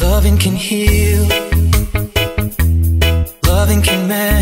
Loving can heal. Loving can mend.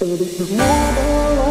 And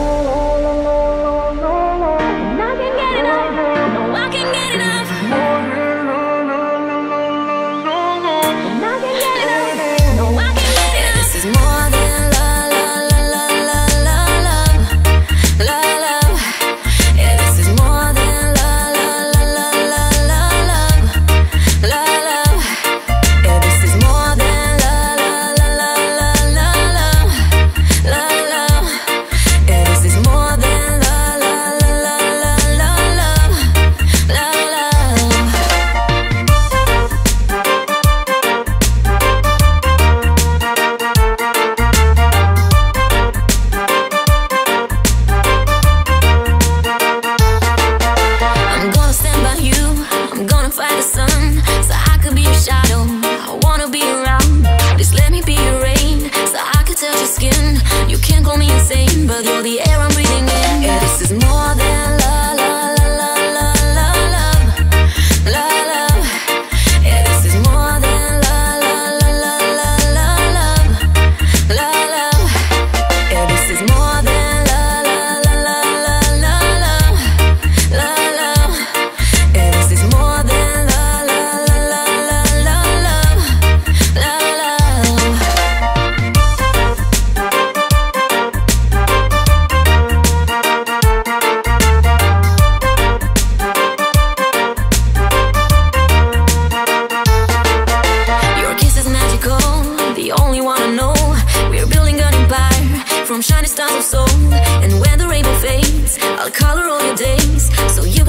I'll color all your days. So you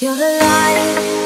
You're the light,